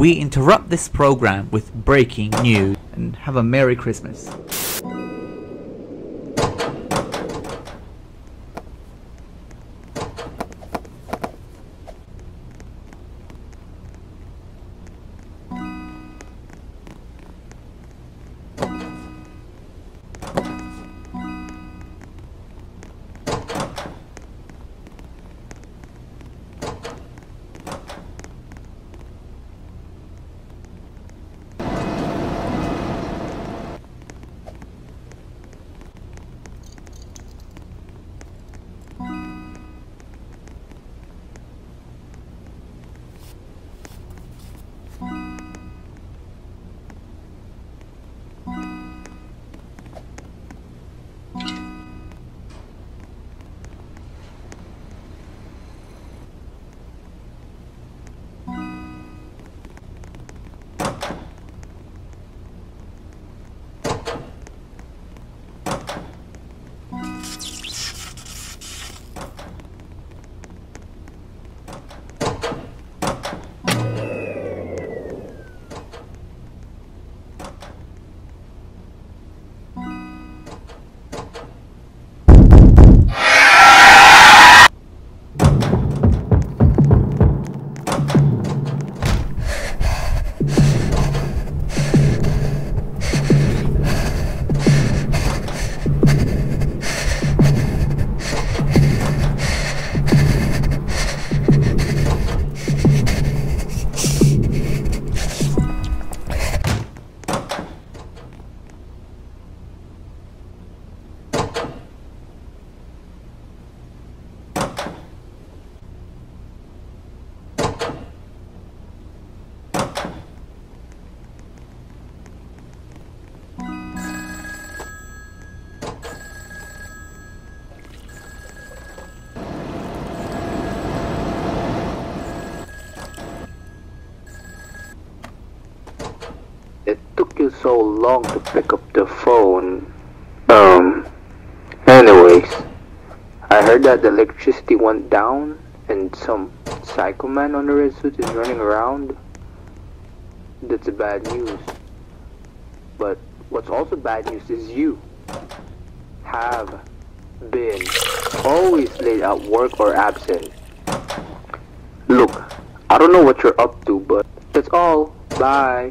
We interrupt this program with breaking news and have a Merry Christmas. So long to pick up the phone. Um, anyways, I heard that the electricity went down and some psycho man on the red suit is running around. That's a bad news. But what's also bad news is you have been always late at work or absent. Look, I don't know what you're up to, but that's all. Bye.